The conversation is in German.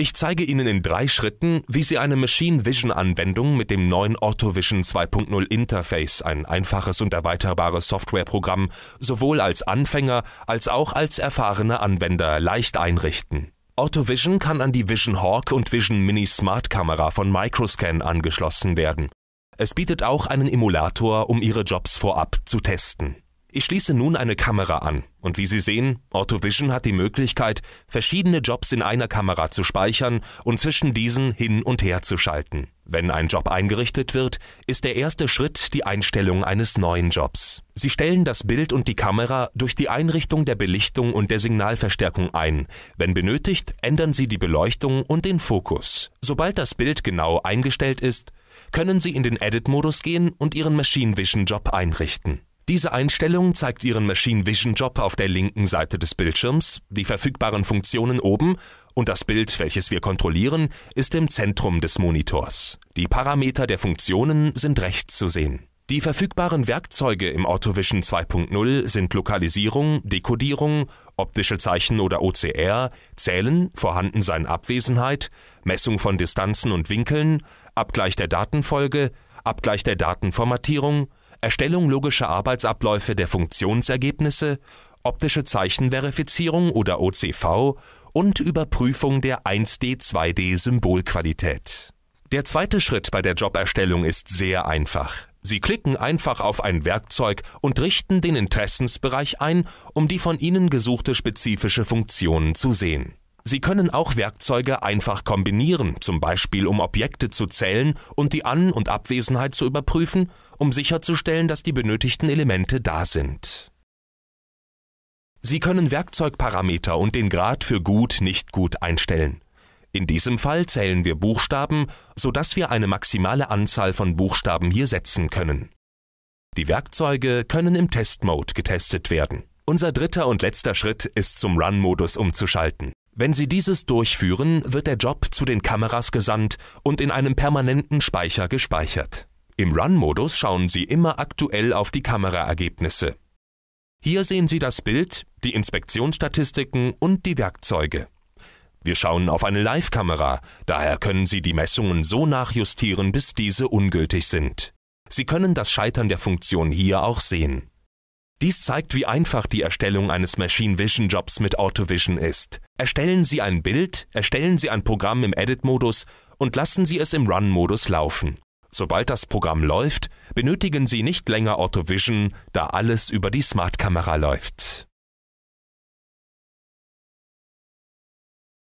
Ich zeige Ihnen in drei Schritten, wie Sie eine Machine Vision Anwendung mit dem neuen AutoVision 2.0 Interface, ein einfaches und erweiterbares Softwareprogramm, sowohl als Anfänger als auch als erfahrene Anwender leicht einrichten. AutoVision kann an die Vision Hawk und Vision Mini Smart Kamera von Microscan angeschlossen werden. Es bietet auch einen Emulator, um Ihre Jobs vorab zu testen. Ich schließe nun eine Kamera an und wie Sie sehen, AutoVision hat die Möglichkeit, verschiedene Jobs in einer Kamera zu speichern und zwischen diesen hin und her zu schalten. Wenn ein Job eingerichtet wird, ist der erste Schritt die Einstellung eines neuen Jobs. Sie stellen das Bild und die Kamera durch die Einrichtung der Belichtung und der Signalverstärkung ein. Wenn benötigt, ändern Sie die Beleuchtung und den Fokus. Sobald das Bild genau eingestellt ist, können Sie in den Edit-Modus gehen und Ihren Machine Vision Job einrichten. Diese Einstellung zeigt Ihren Machine Vision Job auf der linken Seite des Bildschirms, die verfügbaren Funktionen oben und das Bild, welches wir kontrollieren, ist im Zentrum des Monitors. Die Parameter der Funktionen sind rechts zu sehen. Die verfügbaren Werkzeuge im AutoVision 2.0 sind Lokalisierung, Dekodierung, optische Zeichen oder OCR, Zählen, Vorhandensein Abwesenheit, Messung von Distanzen und Winkeln, Abgleich der Datenfolge, Abgleich der Datenformatierung, Erstellung logischer Arbeitsabläufe der Funktionsergebnisse, optische Zeichenverifizierung oder OCV und Überprüfung der 1D-2D-Symbolqualität. Der zweite Schritt bei der Joberstellung ist sehr einfach. Sie klicken einfach auf ein Werkzeug und richten den Interessensbereich ein, um die von Ihnen gesuchte spezifische Funktion zu sehen. Sie können auch Werkzeuge einfach kombinieren, zum Beispiel um Objekte zu zählen und die An- und Abwesenheit zu überprüfen, um sicherzustellen, dass die benötigten Elemente da sind. Sie können Werkzeugparameter und den Grad für gut, nicht gut einstellen. In diesem Fall zählen wir Buchstaben, sodass wir eine maximale Anzahl von Buchstaben hier setzen können. Die Werkzeuge können im Testmode getestet werden. Unser dritter und letzter Schritt ist zum Run-Modus umzuschalten. Wenn Sie dieses durchführen, wird der Job zu den Kameras gesandt und in einem permanenten Speicher gespeichert. Im Run-Modus schauen Sie immer aktuell auf die Kameraergebnisse. Hier sehen Sie das Bild, die Inspektionsstatistiken und die Werkzeuge. Wir schauen auf eine Live-Kamera, daher können Sie die Messungen so nachjustieren, bis diese ungültig sind. Sie können das Scheitern der Funktion hier auch sehen. Dies zeigt, wie einfach die Erstellung eines Machine Vision Jobs mit AutoVision ist. Erstellen Sie ein Bild, erstellen Sie ein Programm im Edit-Modus und lassen Sie es im Run-Modus laufen. Sobald das Programm läuft, benötigen Sie nicht länger AutoVision, da alles über die Smart-Kamera läuft.